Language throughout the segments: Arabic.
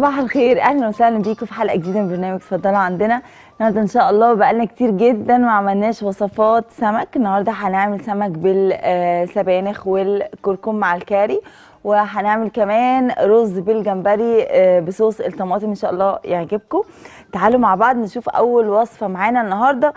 صباح الخير. أهلا وسهلا بيكم في حلقة جديدة من برنامج اتفضلوا عندنا. النهارده إن شاء الله بقالنا كتير جدا ما عملناش وصفات سمك. النهارده هنعمل سمك بالسبانخ والكركم مع الكاري وهنعمل كمان رز بالجمبري آه، بصوص الطماطم إن شاء الله يعجبكم. تعالوا مع بعض نشوف أول وصفة معانا النهارده.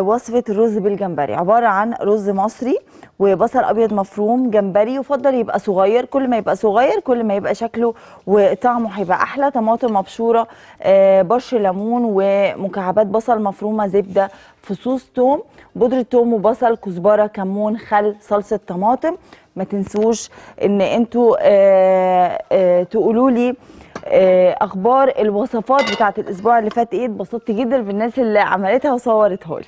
وصفة الرز بالجمبري. عبارة عن رز مصري وبصل أبيض مفروم جمبري يفضل يبقى صغير. كل ما يبقى صغير كل ما يبقى شكله وطعمه هيبقى أحلى. طماطم مبشورة آه، برش ليمون ومكعبات بصل مفرومة زبدة فصوص توم بودرة توم وبصل كزبرة كمون خل صلصة طماطم. ما تنسوش إن أنتوا آه، آه، تقولوا لي آه، أخبار الوصفات بتاعت الأسبوع اللي فات إيه؟ اتبسطت جدا بالناس اللي عملتها وصورتها لي.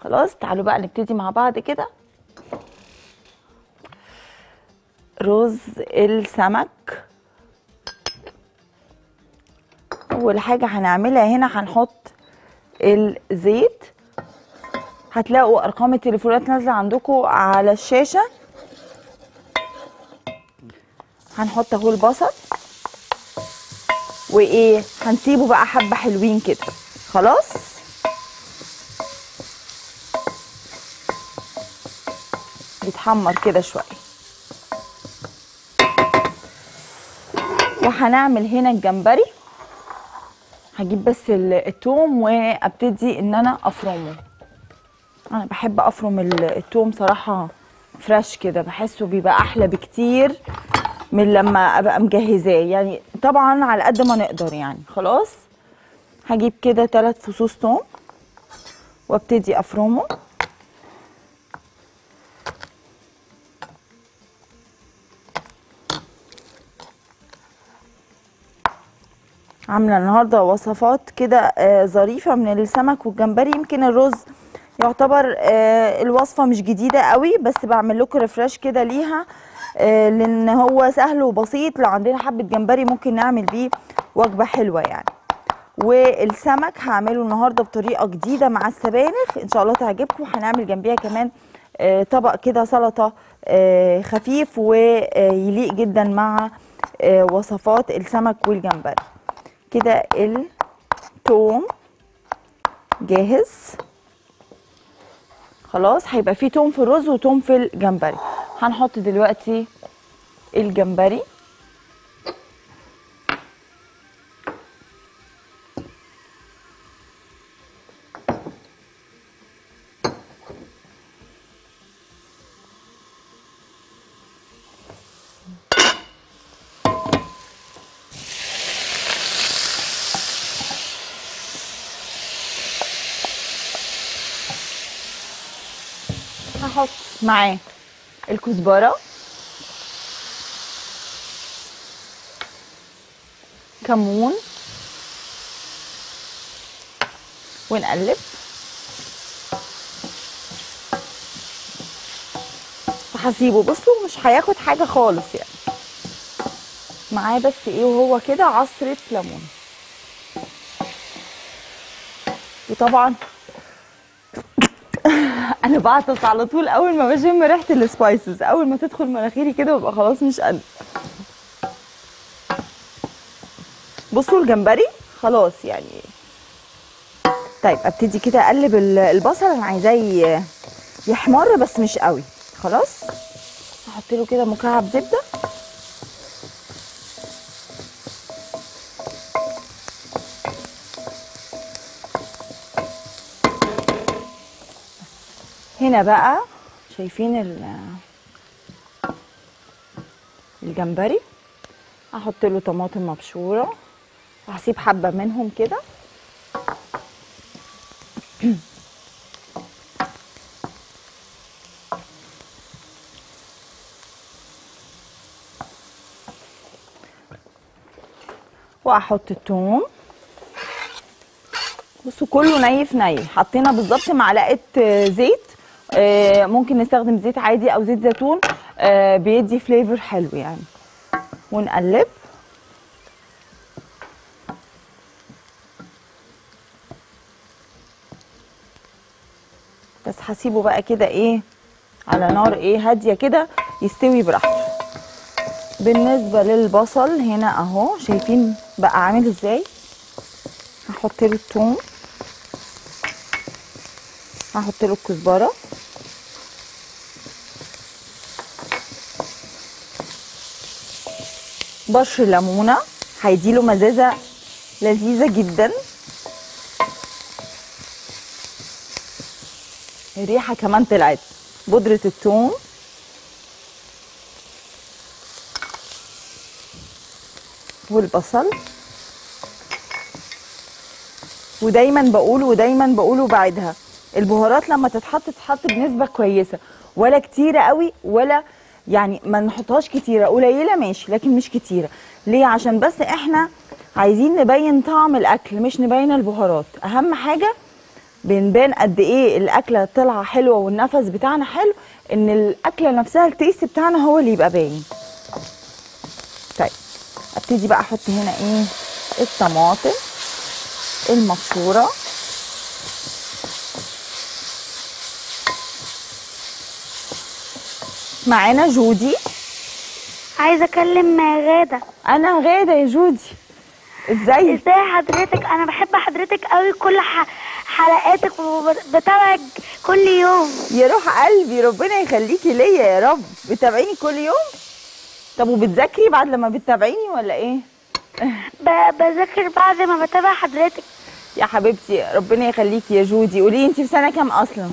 خلاص تعالوا بقى نبتدي مع بعض كده. رز السمك. أول حاجة هنعملها هنا هنحط الزيت. هتلاقوا أرقام التليفونات نازلة عندكم على الشاشة. هنحط أهو البصل. وايه هنسيبه بقى حبة حلوين كده. خلاص؟ بيتحمر كده شوية. وهنعمل هنا الجمبري. هجيب بس ال- التوم وأبتدي إن أنا أفرمه. أنا بحب أفرم ال- التوم صراحة فريش كده بحسه بيبقى أحلى بكتير. من لما أبقى مجهزاه. يعني طبعا على قد ما نقدر يعني. خلاص؟ هجيب كده ثلاث فصوص توم وابتدي افرمه عاملة النهارده وصفات كده آه، ظريفة من السمك والجمبري. يمكن الرز يعتبر آه، الوصفة مش جديدة قوي بس بعمل لكم ريفرش كده ليها. لأن هو سهل وبسيط. لو عندنا حبة جمبري ممكن نعمل بيه وجبة حلوة يعني. والسمك هعمله النهارده بطريقة جديدة مع السبانخ. إن شاء الله تعجبكم. هنعمل جنبيها كمان آه، طبق كده سلطة آه، خفيف ويليق جدا مع آه، وصفات السمك والجمبري. كده التوم جاهز. خلاص هيبقى فيه توم في الرز وتوم في الجمبري. هنحط دلوقتي الجمبري هحط معاه الكزبرة. كمون. ونقلب. وهسيبه بصوا مش هياخد حاجة خالص يعني. معاه بس إيه وهو كده عصرة ليمون. وطبعا أنا بعطس على طول أول ما بشم ريحة السبايسز أول ما تدخل مناخيري كده ببقى خلاص مش قادره بصوا الجمبري. خلاص يعني. طيب أبتدي كده أقلب ال- البصل. أنا عايزاه يحمر بس مش قوي. خلاص؟ هحط له كده مكعب زبدة. هنا بقى شايفين ال- الجمبري. هحط له طماطم مبشورة. وهسيب حبة منهم كده. وأحط الثوم بصوا كله ني في ني حطينا بالظبط معلقة زيت. ممكن نستخدم زيت عادي أو زيت زيتون. آه، بيدي فليفر حلو يعني. ونقلب. بس هسيبه بقى كده إيه على نار إيه هادية كده يستوي براحته. بالنسبة للبصل هنا أهو شايفين بقى عامل إزاي؟ هحط له الثوم هحط له الكزبرة. بشر ليمونة. هيديله مزازة لذيذة جدا. الريحة كمان طلعت. بودرة الثوم والبصل. ودايما بقول ودايما بقول وبعدها. البهارات لما تتحط تتحط بنسبة كويسة. ولا كتيرة قوي ولا يعني ما نحطهاش كتيرة قليلة ماشي لكن مش كتيرة. ليه؟ عشان بس إحنا عايزين نبين طعم الأكل مش نبين البهارات. أهم حاجة بنبان قد إيه الأكلة طالعه حلوة والنفس بتاعنا حلو إن الأكلة نفسها التيست بتاعنا هو اللي يبقى باين. طيب أبتدي بقى أحط هنا إيه؟ الطماطم المبشوره معانا جودي. عايزة أكلم غادة. أنا غادة يا جودي. إزاي؟ إزاي حضرتك؟ أنا بحب حضرتك قوي كل ح... حلقاتك وبتابعك كل يوم. يا روح قلبي ربنا يخليكي ليا يا رب. بتابعيني كل يوم؟ طب وبتذاكري بعد لما بتتابعيني ولا إيه؟ ب... بذاكر بعد ما بتابع حضرتك. يا حبيبتي ربنا يخليكي يا جودي. قولي انت في سنة كام أصلا؟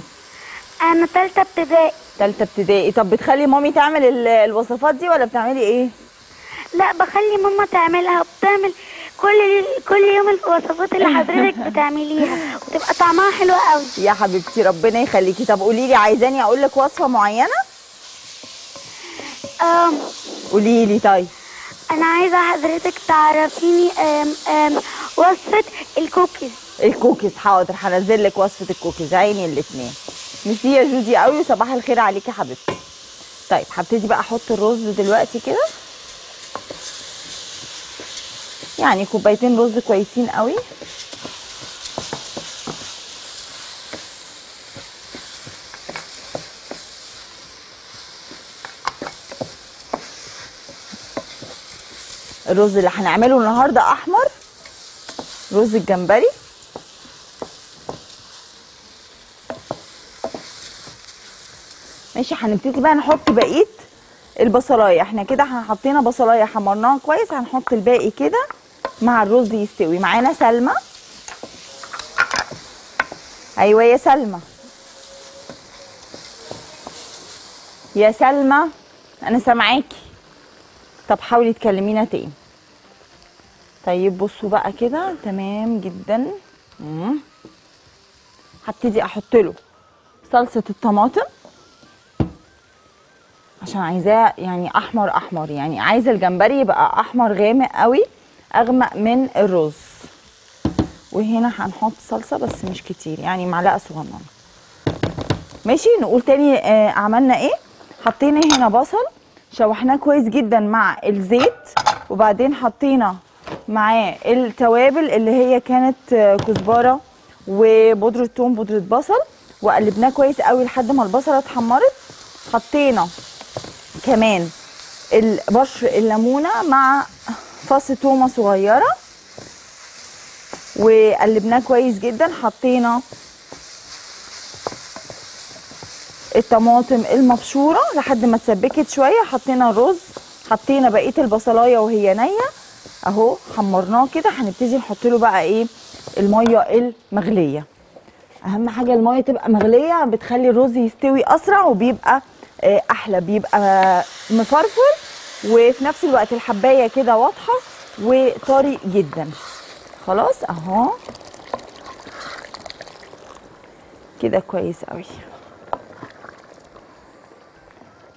أنا تالتة ابتدائي. تالتة ابتدائي. طب بتخلي مامي تعمل ال- الوصفات دي ولا بتعملي إيه؟ لا بخلي ماما تعملها. وبتعمل كل كل يوم الوصفات اللي حضرتك بتعمليها. وتبقى طعمها حلو قوي. يا حبيبتي ربنا يخليكي. طب قولي لي عايزاني أقول لك وصفة معينة؟ أم قولي لي طيب. أنا عايزة حضرتك تعرفيني أم أم وصفة الكوكيز. الكوكيز. حاضر هنزل لك وصفة الكوكيز. عيني الاثنين ميرسي يا جودي قوي وصباح الخير عليكي يا حبيبتي. طيب هبتدي بقى أحط الرز دلوقتي كده. يعني كوبايتين رز كويسين قوي. الرز اللي هنعمله النهارده أحمر رز الجمبري. ماشي هنبتدي بقى نحط بقية البصلاية. إحنا كده حطينا بصلاية حمرناها كويس هنحط الباقي كده مع الرز يستوي. معانا سلمى؟ أيوه يا سلمى. يا سلمى أنا سامعاكي. طب حاولي تكلمينا تاني. طيب بصوا بقى كده. تمام جدا. هبتدي أحط له صلصة الطماطم. عشان عايزاه يعني أحمر أحمر. يعني عايزة الجمبري يبقى أحمر غامق قوي أغمق من الرز. وهنا هنحط صلصة بس مش كتير يعني معلقة صغننة. ماشي نقول تاني آه عملنا إيه؟ حطينا هنا بصل شوحناه كويس جدا مع الزيت وبعدين حطينا معاه التوابل اللي هي كانت آه، كزبرة وبودرة ثوم بودرة بصل وقلبناه كويس قوي لحد ما البصلة اتحمرت. حطينا كمان البشر الليمونة مع فص تومة صغيرة. وقلبناه كويس جدا حطينا الطماطم المبشورة لحد ما اتسبكت شوية. حطينا الرز حطينا بقية البصلاية وهي نية. أهو حمرناه كده هنبتدي نحط له بقى إيه؟ المية المغلية. أهم حاجة المية تبقى مغلية بتخلي الرز يستوي أسرع وبيبقى أحلى بيبقى مفرفر وفي نفس الوقت الحباية كده واضحة وطري جدا. خلاص أهو. كده كويس قوي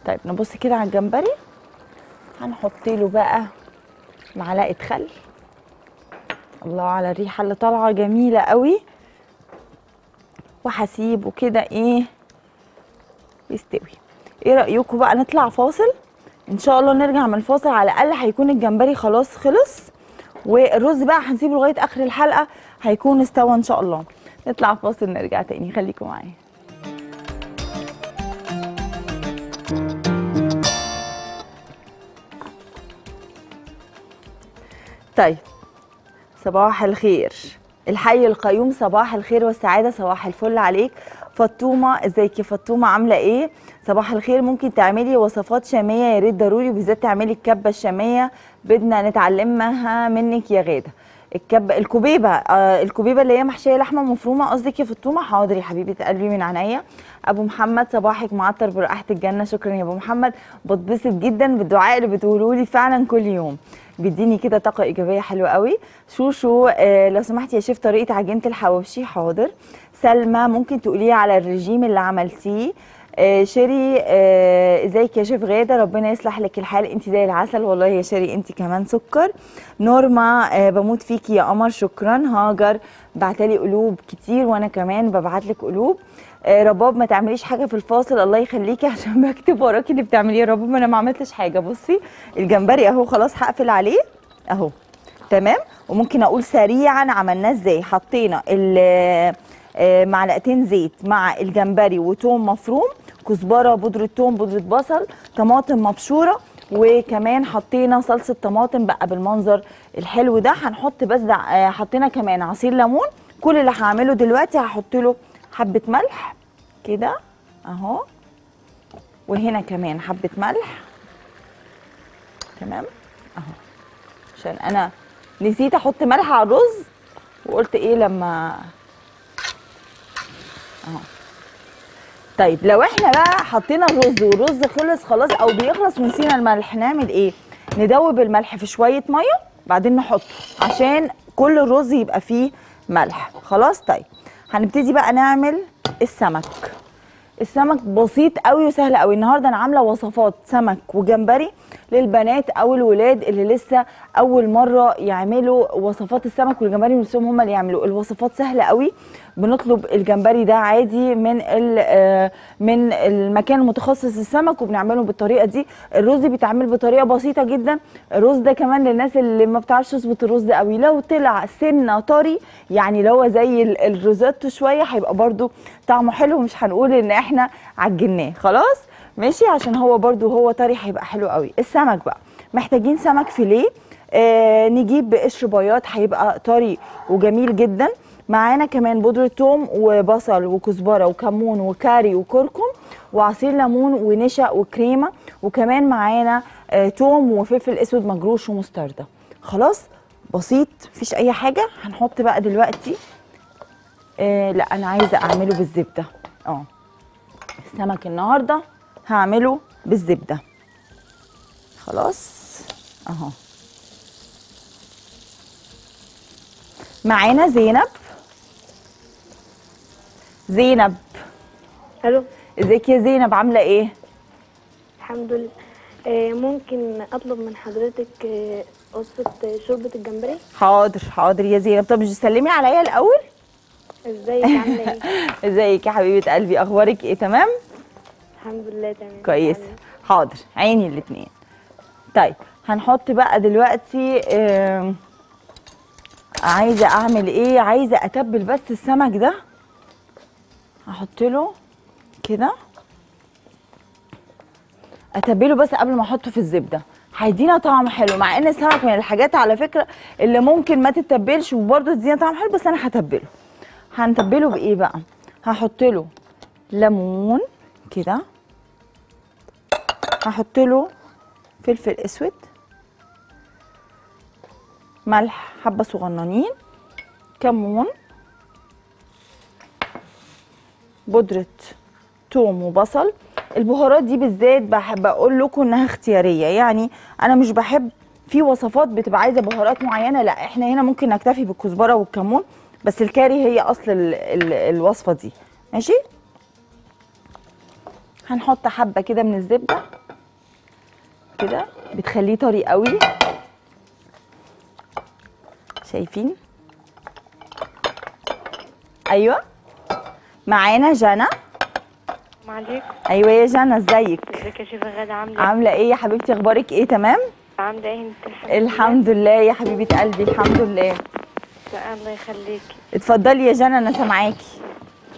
طيب نبص كده على الجمبري. هنحط له بقى معلقة خل. الله على الريحة اللي طالعة جميلة قوي وهسيبه كده إيه يستوي. إيه رايكم بقى نطلع فاصل؟ إن شاء الله نرجع من الفاصل على الأقل هيكون الجمبري خلاص خلص والرز بقى هنسيبه لغاية آخر الحلقة هيكون استوى إن شاء الله. نطلع فاصل نرجع تاني خليكم معايا. طيب صباح الخير. الحي القيوم صباح الخير والسعادة صباح الفل عليك. فطومة ازيك يا فطومة؟ عاملة إيه؟ صباح الخير ممكن تعملي وصفات شامية يا ريت ضروري بالذات تعملي الكبة الشامية بدنا نتعلمها منك يا غادة. الكب الكوبيبة آه الكوبيبة اللي هي محشية لحمة مفرومة قصدك يا فطومة؟ حاضر يا حبيبة قلبي من عينيا. أبو محمد صباحك معطر برائحه الجنة. شكرا يا أبو محمد. بتبسط جدا بالدعاء اللي بتقولوا لي فعلا كل يوم. بيديني كده طاقة إيجابية حلوة قوي. شوشو آه لو سمحتي يا شيف طريقة عجينة الحواوشي حاضر. سلمى ممكن تقولي على الرجيم اللي عملتيه. آه شيري آه، إزيك يا شيف غادة؟ ربنا يصلح لك الحال. انت زي العسل. والله يا شيري انت كمان سكر. نورما آه، بموت فيكي يا قمر. شكرا. هاجر. بعتلي قلوب كتير وأنا كمان ببعت لك قلوب. رباب ما تعمليش حاجة في الفاصل الله يخليكي عشان بكتب وراكي اللي بتعمليه. يا رباب أنا ما عملتش حاجة. بصي الجمبري أهو خلاص هقفل عليه. أهو. تمام؟ وممكن أقول سريعا عملناه إزاي؟ حطينا آه، معلقتين زيت مع الجمبري وتوم مفروم كزبرة بودرة توم بودرة بصل طماطم مبشورة وكمان حطينا صلصة طماطم بقى بالمنظر الحلو ده. هنحط بس آه، حطينا كمان عصير ليمون. كل اللي هعمله دلوقتي هحط له حبة ملح كده أهو وهنا كمان حبة ملح. تمام؟ أهو. عشان أنا نسيت أحط ملح على الرز وقلت إيه لما أهو. طيب لو إحنا بقى حطينا الرز والرز خلص خلاص أو بيخلص ونسينا الملح نعمل إيه؟ ندوب الملح في شوية مية بعدين نحطه عشان كل الرز يبقى فيه ملح. خلاص؟ طيب. هنبتدي بقى نعمل السمك. السمك بسيط قوي وسهل قوي. النهارده أنا عامله وصفات سمك وجمبري للبنات أو الولاد اللي لسه اول مره يعملوا وصفات السمك والجمبري نفسهم هم اللي يعملوا. الوصفات سهله قوي. بنطلب الجمبري ده عادي من آه، من المكان المتخصص السمك وبنعمله بالطريقة دي. الرز بيتعمل بطريقة بسيطة جدا. الرز ده كمان للناس اللي ما بتعرفش تظبط الرز قوي. لو طلع سنه طري يعني لو هو زي ال- الروزاتو شوية هيبقى برده طعمه حلو. مش هنقول إن إحنا عجناه. خلاص؟ ماشي؟ عشان هو برده هو طري هيبقى حلو قوي. السمك بقى. محتاجين سمك فيليه. آه نجيب بقشر بياض هيبقى طري وجميل جدا. معانا كمان بودرة توم وبصل وكزبرة وكمون وكاري وكركم وعصير ليمون ونشا وكريمة. وكمان معانا آه توم وفلفل أسود مجروش ومستردة. خلاص بسيط مفيش أي حاجة. هنحط بقى دلوقتي آه لا أنا عايزة أعمله بالزبدة. آه. السمك النهاردة هعمله بالزبدة. خلاص. أهو. معانا زينب. زينب. ألو. إزيك يا زينب؟ عاملة إيه؟ الحمد لله. آه، ممكن أطلب من حضرتك آه، قصة شوربة الجمبري؟ حاضر حاضر يا زينب. طب مش تسلمي عليا الأول؟ إزيك؟ عاملة إيه؟ إزيك يا حبيبة قلبي. أخبارك إيه؟ تمام؟ الحمد لله تمام. كويس. عاملة حاضر. عيني الاتنين. طيب هنحط بقى دلوقتي عايزة أعمل إيه؟ عايزة أتبل بس السمك ده. هحط له كده. أتبله بس قبل ما أحطه في الزبدة. هيدينا طعم حلو مع إن السمك من الحاجات على فكرة اللي ممكن ما تتبلش وبرده تدينا طعم حلو بس أنا هتبله. هنتبله بإيه بقى؟ هحط له ليمون كده. هحط له فلفل أسود. ملح حبة صغننين. كمون. بودرة توم وبصل. البهارات دي بالذات بحب أقول لكم إنها اختيارية. يعني أنا مش بحب في وصفات بتبقى عايزة بهارات معينة لا إحنا هنا ممكن نكتفي بالكزبرة والكمون بس الكاري هي أصل ال ال الوصفة دي. ماشي؟ هنحط حبة كده من الزبدة. كده بتخليه طري قوي. شايفين؟ أيوه. معانا جنى عليكم أيوه يا جنى إزيك؟ إزيك يا شيخة غادة عاملة إيه؟ عاملة إيه يا حبيبتي؟ أخبارك إيه؟ تمام؟ عاملة إيه؟ أنت الحمد لله. يا حبيبة قلبي الحمد لله. لله الله يخليكي. اتفضلي يا جنى أنا سامعاكي.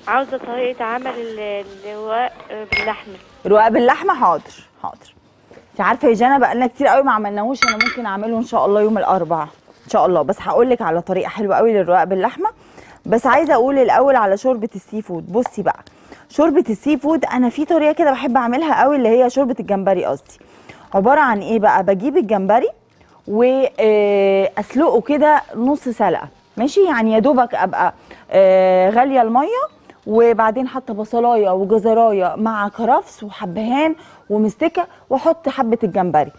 عاوزة طريقة عمل ال- اللواء باللحمة. رقاق باللحمة؟ حاضر حاضر. أنت عارفة يا جنى بقالنا كتير قوي ما عملناهوش أنا ممكن أعمله إن شاء الله يوم الأربعاء. إن شاء الله. بس هقول لك على طريقة حلوة قوي للرقاق باللحمة. بس عايزة أقول الأول على شوربة ال seafood. بصي بقى شوربة ال seafood أنا في طريقة كده بحب أعملها قوي اللي هي شوربة الجمبري قصدي. عبارة عن إيه بقى؟ بجيب الجمبري واسلقه كده نص سلقة. ماشي؟ يعني يا دوبك أبقى آه، غالية المية وبعدين حاطة بصلاية وجزراية مع كرفس وحبهان ومستكة وأحط حبة الجمبري.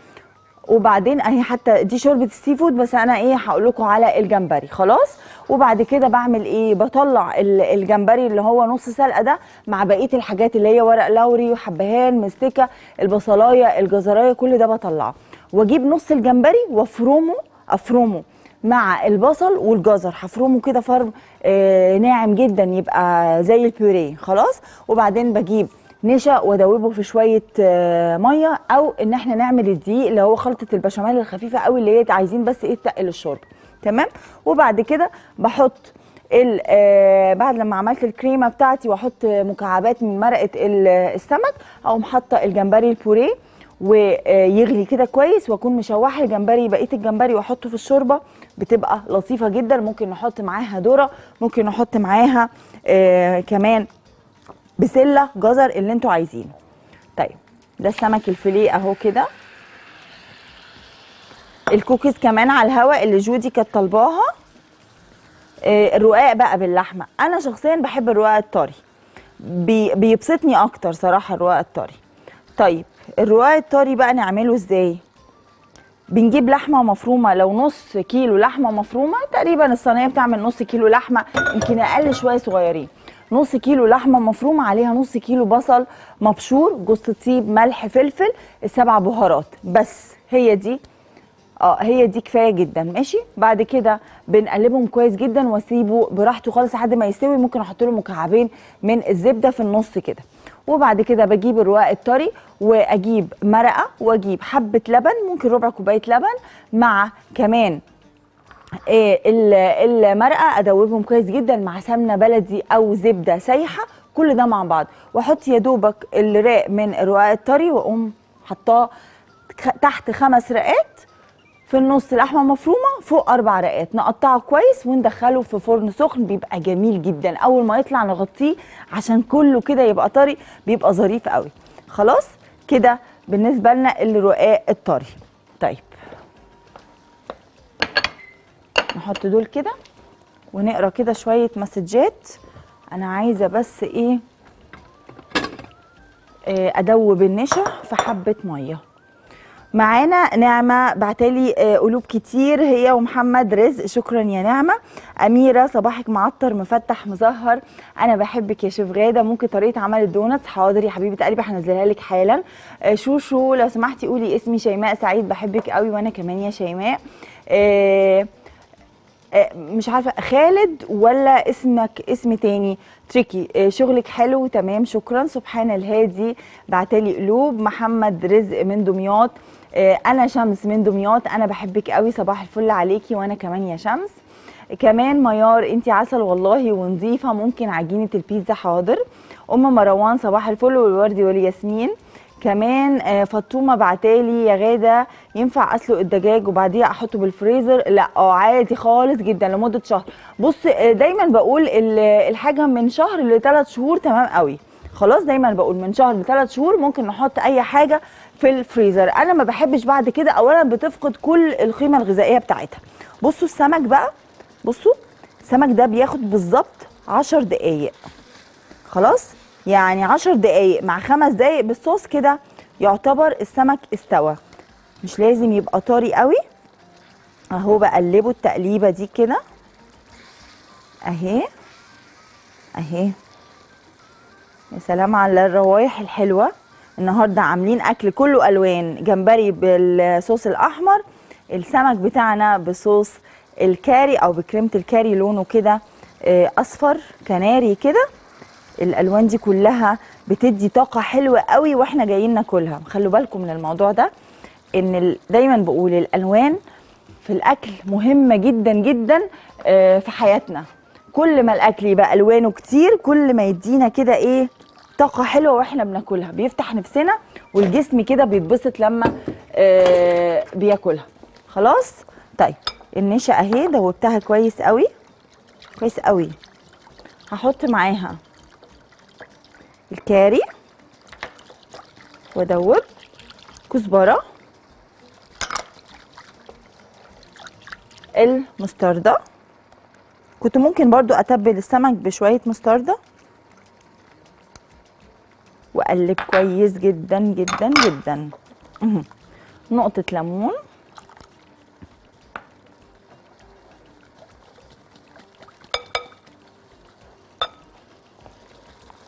وبعدين اهي حتى دي شوربة ال seafood بس أنا إيه هقول لكم على الجمبري خلاص؟ وبعد كده بعمل إيه؟ بطلع ال- الجمبري اللي هو نص سلقة ده مع بقية الحاجات اللي هي ورق لوري وحبهان مستكة البصلاية الجزراية كل ده بطلعه. واجيب نص الجمبري وافرمه افرمه مع البصل والجزر هفرمه كده فرم آه ناعم جدا يبقى زي البيوريه خلاص؟ وبعدين بجيب نشا وادوبه في شوية آه، ميه أو ان إحنا نعمل الدقيق اللي هو خلطه البشاميل الخفيفه قوي اللي هي عايزين بس إيه تقل الشوربه تمام؟ وبعد كده بحط ال- آه، بعد لما عملت الكريمه بتاعتي واحط مكعبات من مرقه ال- السمك اقوم حاطه الجمبري البوريه ويغلي كده كويس واكون مشوحه الجمبري بقيه الجمبري واحطه في الشوربه بتبقى لطيفه جدا. ممكن نحط معاها ذرة ممكن نحط معاها آه كمان بسلة جزر اللي أنتوا عايزينه. طيب ده السمك الفيليه اهو كده. الكوكيز كمان على الهواء اللي جودي كانت طالباها. آه، الرقاق بقى باللحمة. أنا شخصيا بحب الرقاق الطري. بي بيبسطني أكتر صراحة الرقاق الطري. طيب الرقاق الطري بقى نعمله إزاي؟ بنجيب لحمة مفرومة. لو نص كيلو لحمة مفرومة تقريبا الصينية بتعمل نص كيلو لحمة يمكن أقل شوية صغيرين. نص كيلو لحمة مفرومة عليها نص كيلو بصل مبشور جوز الطيب ملح فلفل السبع بهارات. بس هي دي آه هي دي كفاية جدا. ماشي؟ بعد كده بنقلبهم كويس جدا واسيبه براحته خالص لحد ما يستوي. ممكن أحط له مكعبين من الزبدة في النص كده. وبعد كده بجيب الرقاق الطري وأجيب مرقة وأجيب حبة لبن ممكن ربع كوباية لبن مع كمان المرقه أدوبهم كويس جدا مع سمنة بلدي أو زبدة سايحة كل ده مع بعض. وأحط يا دوبك الرق من الرقاق الطري وأقوم حطاه تحت خمس رقات في النص لحمة مفرومة فوق أربع رقات. نقطعه كويس وندخله في فرن سخن بيبقى جميل جدا. أول ما يطلع نغطيه عشان كله كده يبقى طري بيبقى ظريف قوي. خلاص؟ كده بالنسبة لنا الرقاق الطري. طيب. نحط دول كده ونقرا كده شوية مسجات. أنا عايزه بس إيه آه، ادوب النشا في حبه ميه. معانا نعمة بعتالي آه، قلوب كتير. هي ومحمد رزق. شكرا يا نعمة. أميرة صباحك معطر مفتح مزهر. أنا بحبك يا شيف غادة. ممكن طريقة عمل الدونتس؟ حاضر يا حبيبة قلبي هنزلها لك حالا. آه، شوشو لو سمحتي قولي اسمي شيماء سعيد. بحبك قوي وأنا كمان يا شيماء. مش عارفة خالد ولا اسمك اسم تاني؟ تريكي آه، شغلك حلو تمام شكرا سبحان الهادي. بعتلي قلوب محمد رزق من دمياط. آه، أنا شمس من دمياط أنا بحبك قوي صباح الفل عليكي وأنا كمان يا شمس. كمان ميار انتي عسل والله ونظيفة ممكن عجينة البيتزا حاضر. أم مروان صباح الفل والوردي والياسمين. كمان آه، فطومه بعتالي يا غادة ينفع أسلق الدجاج وبعديها أحطه بالفريزر؟ لا. آه عادي خالص جدا لمدة شهر. بص آه، دايما بقول ال- الحاجة من شهر لثلاث شهور تمام قوي. خلاص دايما بقول من شهر لثلاث شهور ممكن نحط أي حاجة في الفريزر. أنا ما بحبش بعد كده اولا بتفقد كل القيمة الغذائية بتاعتها. بصوا السمك بقى. بصوا السمك ده بياخد بالظبط 10 دقايق. خلاص؟ يعني 10 دقايق مع خمس دقايق بالصوص كده يعتبر السمك استوى. مش لازم يبقى طري قوي. اهو بقلبه التقليبة دي كده. اهي. اهي. يا سلام على الروايح الحلوة. النهارده عاملين أكل كله ألوان. جمبري بالصوص الأحمر السمك بتاعنا بصوص الكاري أو بكريمة الكاري لونه كده آه، أصفر كناري كده. الألوان دي كلها بتدي طاقة حلوة قوي وإحنا جايين ناكلها. خلوا بالكم من الموضوع ده إن دايما بقول الألوان في الأكل مهمة جدا جدا آه، في حياتنا. كل ما الأكل يبقى ألوانه كتير كل ما يدينا كده إيه طاقة حلوة وإحنا بناكلها. بيفتح نفسنا والجسم كده بيتبسط لما آه، بياكلها. خلاص؟ طيب النشا أهي دوبتها كويس قوي. كويس قوي. هحط معاها الكاري وأدوب. كزبرة. المستردة. كنت ممكن برضو أتبل السمك بشوية مستردة. وأقلب كويس جدا جدا جدا. نقطة ليمون.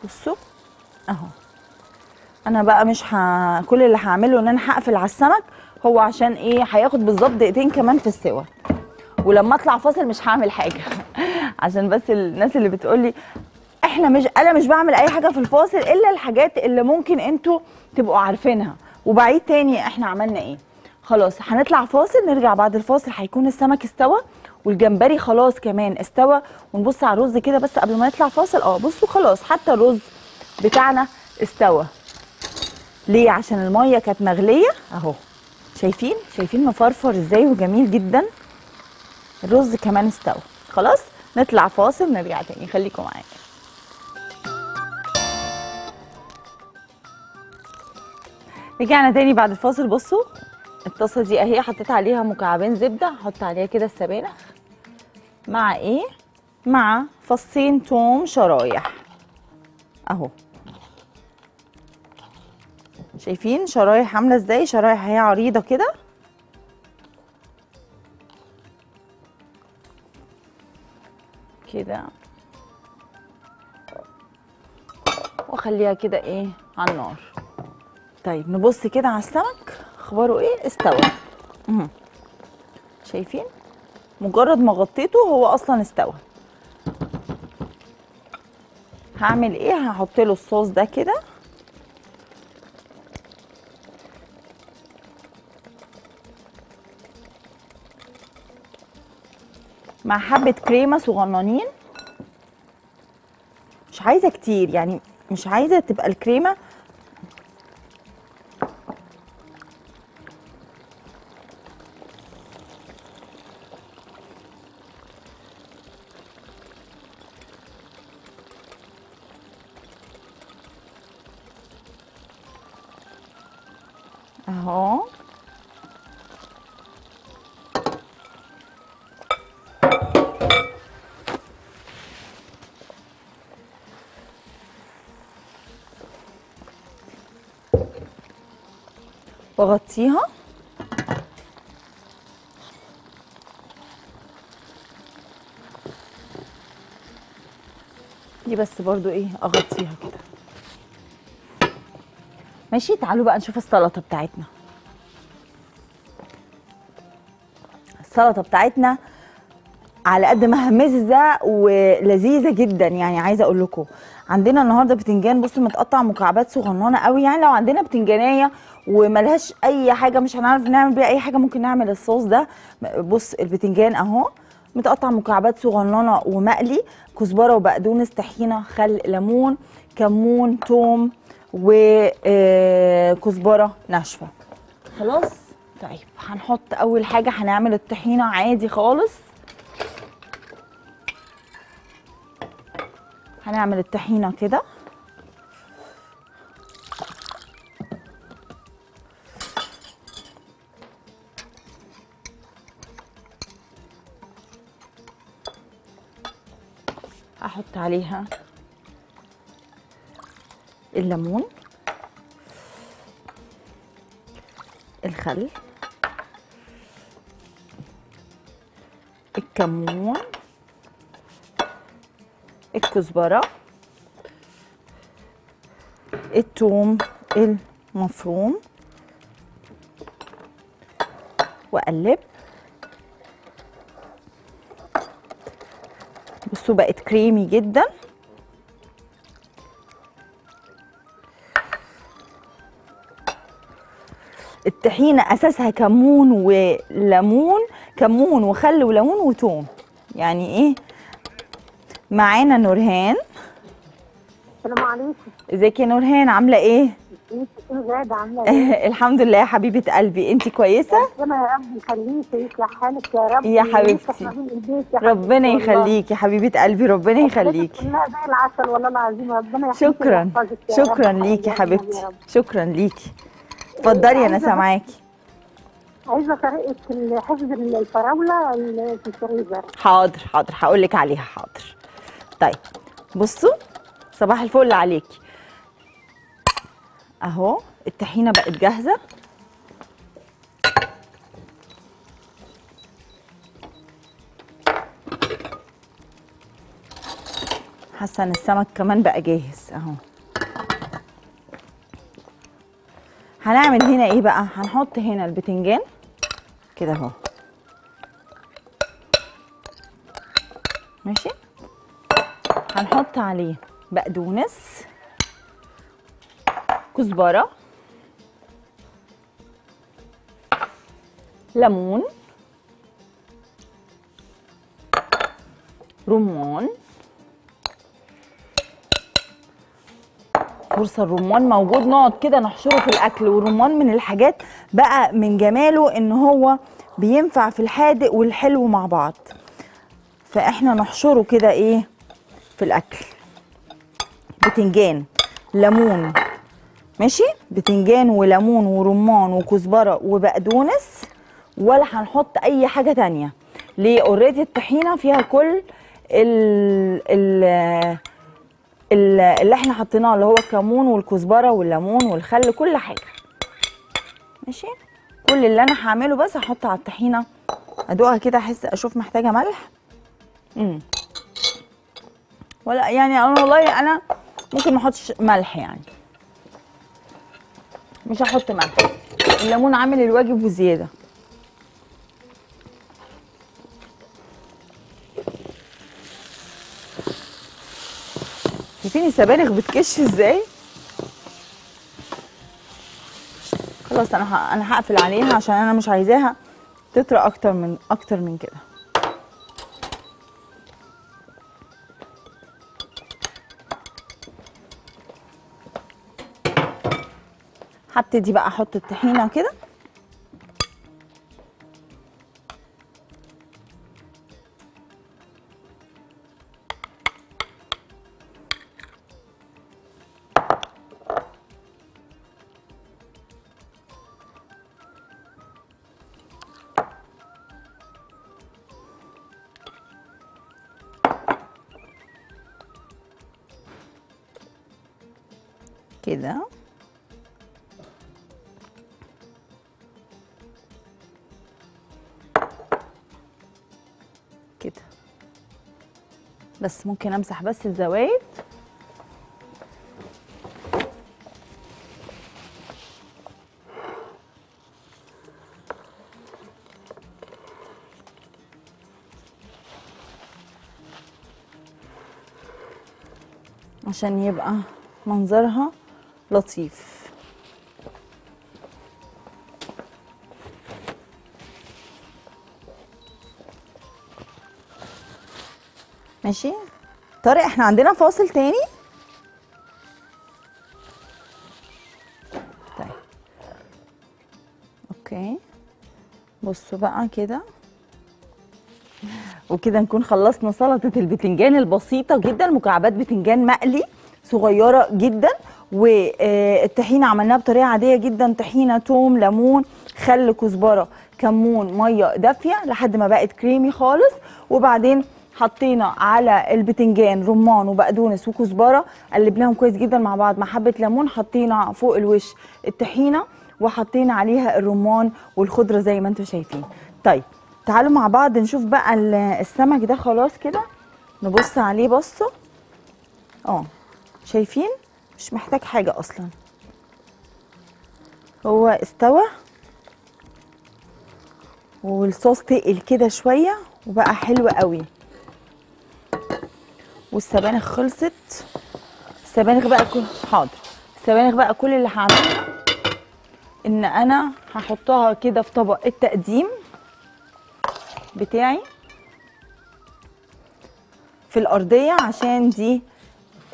بصوا أهو. أنا بقى مش ه... كل اللي هعمله إن أنا هقفل على السمك هو عشان إيه؟ هياخد بالظبط دقيقتين كمان في السوا. ولما أطلع فاصل مش هعمل حاجة. عشان بس الناس اللي بتقولي إحنا مش أنا مش بعمل أي حاجة في الفاصل إلا الحاجات اللي ممكن أنتوا تبقوا عارفينها. وبعيد تاني إحنا عملنا إيه؟ خلاص هنطلع فاصل نرجع بعد الفاصل هيكون السمك استوى والجمبري خلاص كمان استوى. ونبص على الرز كده بس قبل ما نطلع فاصل. آه بصوا خلاص حتى الرز بتاعنا استوى. ليه؟ عشان المية كانت مغلية. أهو. شايفين؟ شايفين مفرفر إزاي وجميل جدا. الرز كمان استوى. خلاص نطلع فاصل نرجع تاني. خليكم معايا. رجعنا تاني بعد الفاصل. بصوا الطاسة دي أهي حطيت عليها مكعبين زبدة. هحط عليها كده السبانخ. مع إيه؟ مع فصين توم شرايح. أهو. شايفين شرايح عاملة إزاي؟ شرايح هي عريضة كده. كده. واخليها كده إيه؟ على النار. طيب نبص كده على السمك. اخباره إيه؟ استوى. شايفين؟ مجرد ما غطيته هو أصلا استوى. هعمل إيه؟ هحط له الصوص ده كده. مع حبة كريمة صغننين. مش عايزة كتير يعني مش عايزة تبقى الكريمة واغطيها دي بس برضو إيه أغطيها كده. ماشي تعالوا بقى نشوف السلطة بتاعتنا. السلطة بتاعتنا على قد ما هي مززة ولذيذة جدا يعني عايزة أقول لكم. عندنا النهارده بتنجان بصوا متقطع مكعبات صغننه قوي. يعني لو عندنا بتنجانيه وملهاش اي حاجة مش هنعرف نعمل بيها اي حاجة ممكن نعمل الصوص ده. بص البتنجان اهو متقطع مكعبات صغننه ومقلي كزبره وبقدونس طحينه خل ليمون كمون توم وكزبره ناشفه. خلاص؟ طيب هنحط أول حاجة هنعمل الطحينة عادي خالص. هنعمل الطحينة كده. هحط عليها الليمون الخل الكمون الكزبرة الثوم المفروم واقلب بصوا بقت كريمي جدا الطحينة أساسها كمون وليمون كمون وخل وليمون وتوم يعني إيه معانا نورهان. السلام عليكم. ازيك يا نورهان؟ عاملة إيه؟ انت غاده عاملة إيه؟ الحمد لله يا حبيبة قلبي. انت كويسة؟ ربنا يا رب يخليكي ويصلح حالك يا رب؟ يا حبيبتي. يا ربنا. يخليكي حبيبة قلبي ربنا يخليكي. كلها زي العسل والله العظيم. ربنا يحفظك شكرا. يا. شكرا ليكي يا حبيبتي. شكرا ليكي. اتفضلي أنا سامعاكي. عايزة طريقة حفظ الفراولة ال- في الفريزر. حاضر حاضر. هقول لك عليها حاضر. طيب بصوا صباح الفل عليكي أهو الطحينة بقت جاهزة. حاسة إن السمك كمان بقى جاهز أهو. هنعمل هنا إيه بقى؟ هنحط هنا البتنجان. كده أهو. ماشي؟ هنحط عليه بقدونس كزبرة ليمون رمان. فرصة الرمان موجود نقعد كده نحشره في الأكل. والرمان من الحاجات بقى من جماله إن هو بينفع في الحادق والحلو مع بعض. فإحنا نحشره كده إيه؟ في الأكل. بتنجان ليمون. ماشي؟ بتنجان وليمون ورمان وكزبرة وبقدونس. ولا هنحط أي حاجة تانية. ليه؟ اوريدي الطحينة فيها كل ال ال ال- اللي إحنا حطيناه اللي هو الكمون والكزبرة والليمون والخل كل حاجة. ماشي؟ كل اللي أنا هعمله بس هحط على الطحينة. أدوقها كده أحس أشوف محتاجة ملح. امم ولا يعني أنا والله أنا ممكن ما أحطش ملح يعني. مش هحط ملح. الليمون عامل الواجب وزيادة. شايفين السبانخ بتكش إزاي؟ خلاص أنا أنا هقفل عليها عشان أنا مش عايزاها تطرى أكتر من أكتر من كده. هبتدي بقى أحط الطحينة كده. بس ممكن امسح بس الزوايد. عشان يبقى منظرها لطيف. ماشي. طارق إحنا عندنا فاصل تاني. طيب. أوكي. بصوا بقى كده. وكده نكون خلصنا سلطة البتنجان البسيطة جدا مكعبات بتنجان مقلي صغيرة جدا والطحينة عملناها بطريقة عادية جدا طحينة توم ليمون خل كزبرة كمون مية دافية لحد ما بقت كريمي خالص. وبعدين حطينا على البتنجان رمان وبقدونس وكزبرة قلبناهم كويس جدا مع بعض مع حبة ليمون حطينا فوق الوش الطحينة وحطينا عليها الرمان والخضرة زي ما أنتم شايفين. طيب تعالوا مع بعض نشوف بقى ال- السمك ده خلاص كده نبص عليه بصوا آه شايفين؟ مش محتاج حاجة أصلا. هو استوى. والصوص تقل كده شوية وبقى حلو قوي. والسبانخ خلصت. السبانخ بقى كل حاضر. السبانخ بقى كل اللي هعمله إن أنا هحطها كده في طبق التقديم بتاعي في الأرضية عشان دي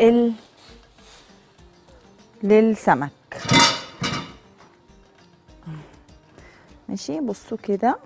ال للسمك. ماشي بصوا كده.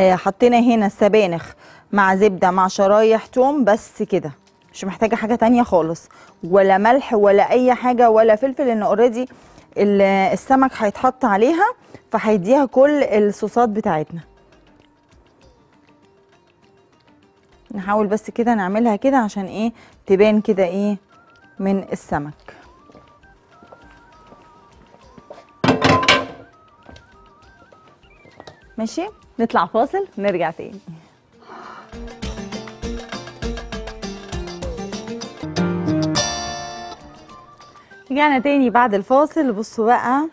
حطينا هنا السبانخ مع زبدة مع شرايح توم بس كده. مش محتاجة حاجة تانية خالص. ولا ملح ولا أي حاجة ولا فلفل لأن اوريدي السمك هيتحط عليها فهيديها كل الصوصات بتاعتنا. نحاول بس كده نعملها كده عشان إيه؟ تبان كده إيه؟ من السمك. ماشي؟ نطلع فاصل ونرجع تاني. رجعنا تاني بعد الفاصل. بصوا بقى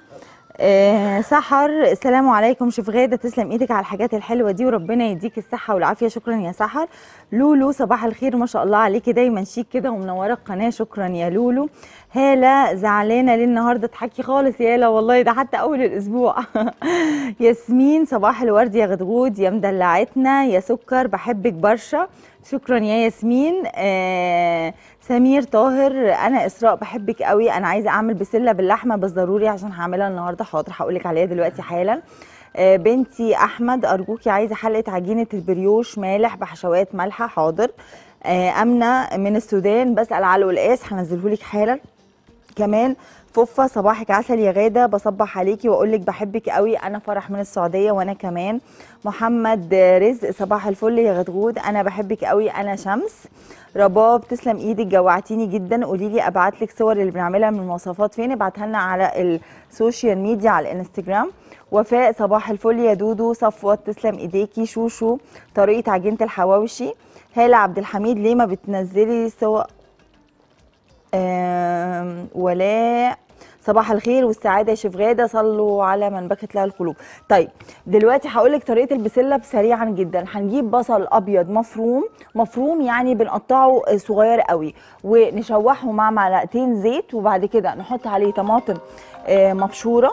آه سحر. السلام عليكم. شوف غاده تسلم إيدك على الحاجات الحلوة دي وربنا يديك الصحة والعافية. شكرا يا سحر. لولو صباح الخير. ما شاء الله عليكي. دايما شيك كده ومنورة القناة. شكرا يا لولو. هالة زعلانة ليه النهارده تحكي خالص يا هالة والله. ده حتى أول الأسبوع. ياسمين صباح الورد يا غدغود يا مدلعتنا يا سكر. بحبك برشا. شكرا يا ياسمين. آه سمير طاهر أنا إسراء بحبك قوي. أنا عايزة أعمل بسلة باللحمة بس ضروري عشان هعملها النهارده. حاضر هقول لك عليها دلوقتي حالا. آه بنتي أحمد أرجوكي عايزة حلقة عجينة البريوش مالح بحشوات مالحة. حاضر. آه أمنة من السودان بسأل على القلقاس هنزله لك حالا. كمان فوفا صباحك عسل يا غادة بصبح عليكي وأقول لك بحبك قوي أنا فرح من السعودية وأنا كمان. محمد رزق صباح الفل يا غدغود أنا بحبك قوي أنا شمس. رباب تسلم إيدك جوعتيني جدا. قولي لي أبعت لك صور اللي بنعملها من المواصفات. فين؟ ابعتها لنا على السوشيال ميديا على الإنستجرام. وفاء صباح الفل يا دودو صفوت تسلم إيديكي شوشو طريقة عجينة الحواوشي. هالة عبد الحميد ليه ما بتنزلي صور آم، ولاء صباح الخير والسعادة يا شيف غادة. صلوا على من بكت لها القلوب. طيب دلوقتي هقول لك طريقة البسلة سريعا جدا. هنجيب بصل أبيض مفروم. مفروم يعني بنقطعه صغير قوي ونشوحه مع معلقتين زيت وبعد كده نحط عليه طماطم آه، مبشورة.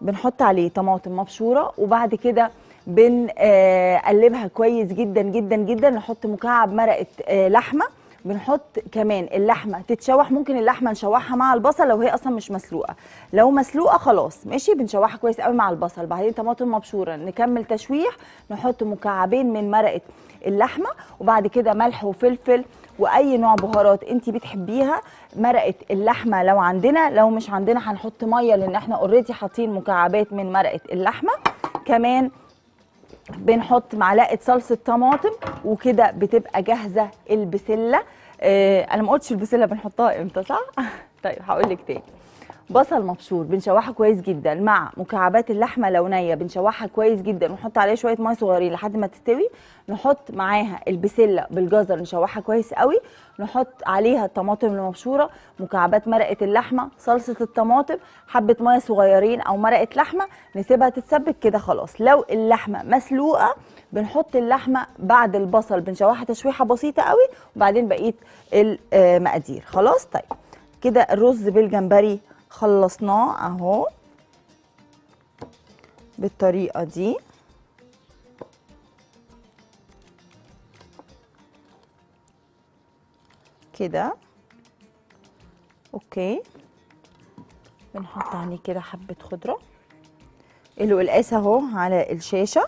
بنحط عليه طماطم مبشورة وبعد كده بنقلبها كويس جدا جدا جدا. نحط مكعب مرقة آه، لحمة. بنحط كمان اللحمة تتشوح ممكن اللحمة نشوحها مع البصل لو هي أصلا مش مسلوقة. لو مسلوقة خلاص ماشي؟ بنشوحها كويس قوي مع البصل. بعدين طماطم مبشورة نكمل تشويح نحط مكعبين من مرقة اللحمة وبعد كده ملح وفلفل وأي نوع بهارات انت بتحبيها. مرقة اللحمة لو عندنا لو مش عندنا هنحط مية لأن إحنا اوريدي حاطين مكعبات من مرقة اللحمة. كمان بنحط معلقة صلصة طماطم وكده بتبقى جاهزة البسلة. آه أنا ما قلتش البسلة بنحطها إمتى صح؟ طيب هقول لك تاني. بصل مبشور بنشوحه كويس جدا مع مكعبات اللحمة لو نيه بنشوحها كويس جدا ونحط عليها شوية مية صغيرين لحد ما تستوي. نحط معاها البسلة بالجزر نشوحها كويس قوي. نحط عليها الطماطم المبشورة مكعبات مرقة اللحمة صلصة الطماطم حبة مية صغيرين أو مرقة لحمة نسيبها تتسبك كده خلاص. لو اللحمة مسلوقة بنحط اللحمة بعد البصل بنشوحها تشويحة بسيطة قوي وبعدين بقيه المقادير. خلاص؟ طيب. كده الرز بالجمبري خلصناه أهو بالطريقة دي. كده. أوكي. بنحط عليه كده حبة خضرة. القلقاس أهو على الشاشة.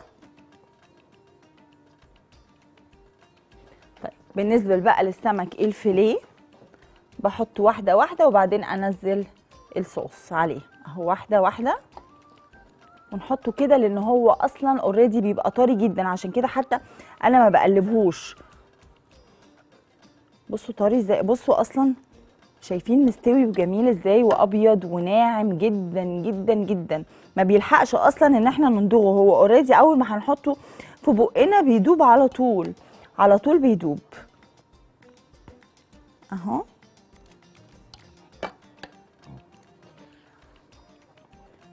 بالنسبة بقى للسمك الفيليه بحط واحدة واحدة وبعدين أنزل الصوص عليه. أهو واحدة واحدة. ونحطه كده لأن هو أصلا already بيبقى طري جدا عشان كده حتى أنا ما بقلبهوش. بصوا طري إزاي؟ بصوا أصلا شايفين مستوي وجميل إزاي؟ وأبيض وناعم جدا جدا جدا. ما بيلحقش أصلا إن إحنا نندوقه هو already أول ما هنحطه في بقنا بيدوب على طول على طول بيدوب. أهو.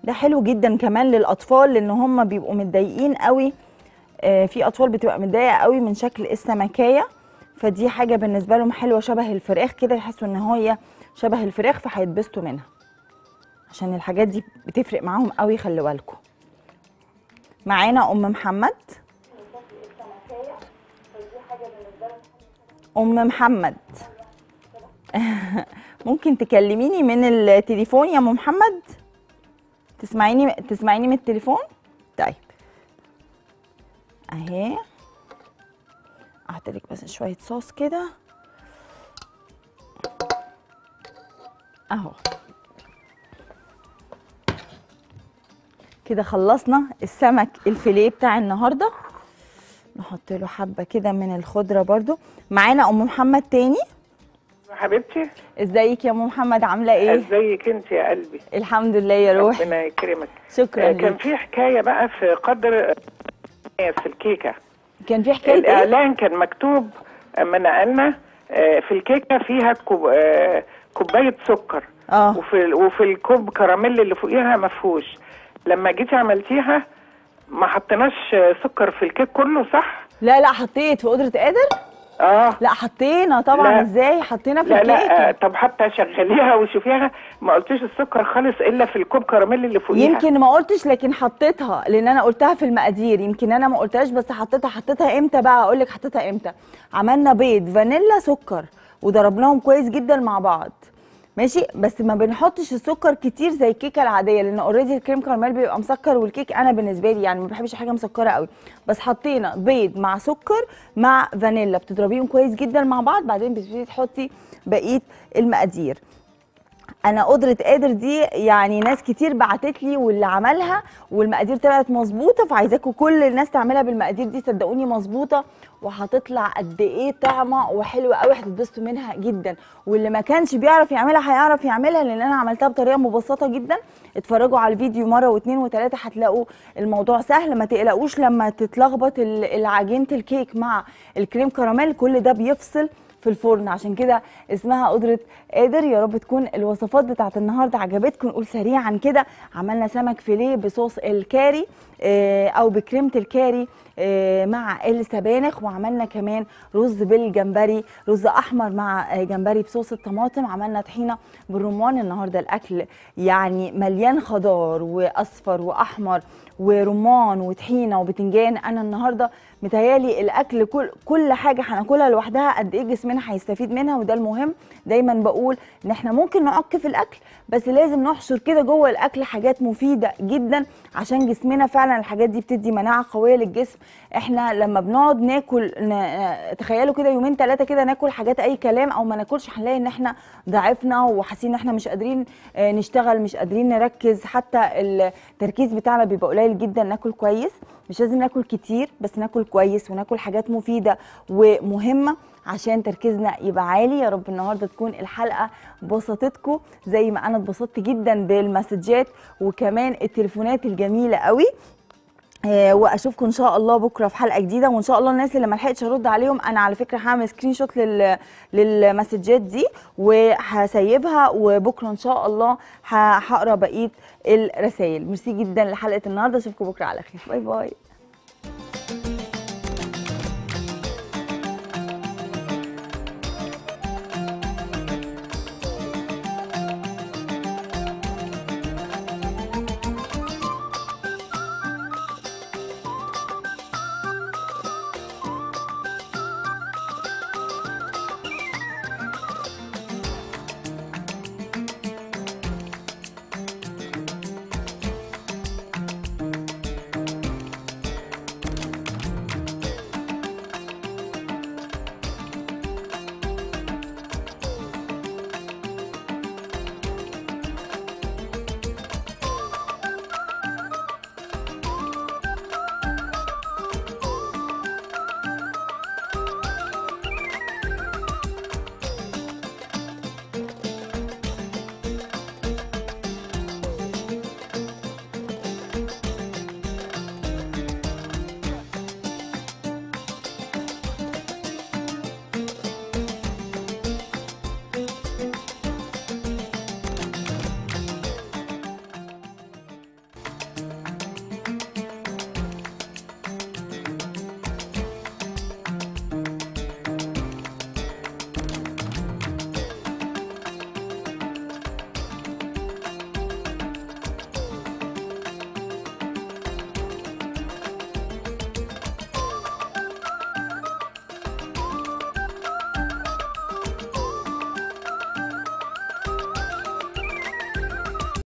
ده حلو جدا كمان للأطفال لأن هم بيبقوا متضايقين قوي آه في أطفال بتبقى متضايقة قوي من شكل السمكية فدي حاجة بالنسبة لهم حلوة شبه الفراخ كده يحسوا إن هي شبه الفراخ فهيتبسطوا منها. عشان الحاجات دي بتفرق معاهم قوي خلي بالكم معانا أم محمد. أم محمد. ممكن تكلميني من التليفون يا أم محمد؟ تسمعيني تسمعيني من التليفون؟ طيب. أهي. أحط لك بس شوية صوص كده. أهو. كده خلصنا السمك الفيليه بتاع النهارده. نحط له حبة كده من الخضرة برضو. معانا أم محمد تاني؟ حبيبتي؟ ازيك يا ام محمد؟ عاملة إيه؟ ازيك انت يا قلبي. الحمد لله يا روح ربنا يكرمك. شكرا آه، كان ليك في حكاية بقى في قدر في الكيكة. كان في حكاية إيه؟ الإعلان كان مكتوب اما نقلنا آه، في الكيكة فيها كوب آه، كوباية سكر. آه. وفي وفي الكوب كراميل اللي فوقيها ما فيهوش. لما جيتي عملتيها ما حطيناش سكر في الكيك كله صح؟ لا لا حطيت في قدره قادر. آه. لا حطينا طبعا لا. إزاي؟ حطينا في لا لا آه، الكيكه طب حتى شغليها وشوفيها. ما قلتيش السكر خالص إلا في الكوب كراميل اللي فوقيها. يمكن ما قلتش لكن حطيتها لأن أنا قلتها في المقادير. يمكن أنا ما قلتهاش بس حطيتها. حطيتها إمتى بقى؟ أقول لك حطيتها إمتى. عملنا بيض فانيلا سكر وضربناهم كويس جدا مع بعض. ماشي؟ بس ما بنحطش السكر كتير زي الكيكة العادية لأن already ال crème caramel بيبقى مسكر والكيك أنا بالنسبة لي يعني ما بحبش حاجة مسكرة قوي. بس حطينا بيض مع سكر مع فانيلا بتضربيهم كويس جدا مع بعض بعدين بتبتدي تحطي بقية المقادير. أنا قدرة قادر دي يعني ناس كتير بعتت لي واللي عملها والمقادير طلعت مظبوطة فعايزاكم كل الناس تعملها بالمقادير دي صدقوني مظبوطة وهتطلع قد إيه طعمة وحلوة قوي هتتبسطوا منها جدا. واللي ما كانش بيعرف يعملها هيعرف يعملها لأن أنا عملتها بطريقة مبسطة جدا. اتفرجوا على الفيديو مرة واثنين وثلاثه هتلاقوا الموضوع سهل ما تقلقوش لما تتلخبط ال- العجينة الكيك مع الكريم كراميل كل ده بيفصل. في الفرن. عشان كده اسمها قدرة قادر. يا رب تكون الوصفات بتاعت النهارده عجبتكم. نقول سريعا كده عملنا سمك فيليه بصوص الكاري آه، أو بكريمة الكاري آه، مع السبانخ. وعملنا كمان رز بالجمبري رز أحمر مع آه، جمبري بصوص الطماطم. عملنا طحينة بالرمان. النهارده الأكل يعني مليان خضار وأصفر وأحمر ورمان وطحينة وبتنجان. أنا النهارده متهيألي الأكل كل كل حاجة هناكلها لوحدها قد إيه جسمنا هيستفيد منها وده المهم. دايما بقول إن إحنا ممكن نعك في الأكل بس لازم نحشر كده جوه الأكل حاجات مفيدة جدا عشان جسمنا فعلا الحاجات دي بتدي مناعة قوية للجسم. إحنا لما بنقعد ناكل. تخيلوا كده يومين ثلاثة كده ناكل حاجات أي كلام أو ما ناكلش هنلاقي إن إحنا ضعفنا وحاسين إن إحنا مش قادرين آه، نشتغل مش قادرين نركز. حتى التركيز بتاعنا بيبقى قليل جدا ناكل كويس. مش لازم ناكل كتير بس ناكل كويس وناكل حاجات مفيدة ومهمة عشان تركيزنا يبقى عالي. يا رب النهارده تكون الحلقة بسطتكم زي ما أنا اتبسطت جدا بالمسجات وكمان التليفونات الجميلة قوي. وأشوفكم إن شاء الله بكرة في حلقة جديدة وإن شاء الله الناس اللي ما لحقتش أرد عليهم أنا على فكرة هعمل screenshot لل للمسجات دي وهسيبها وبكرة إن شاء الله هقرأ بقية الرسائل ميرسي جدا لحلقة النهارده أشوفكم بكرة على خير. bye bye.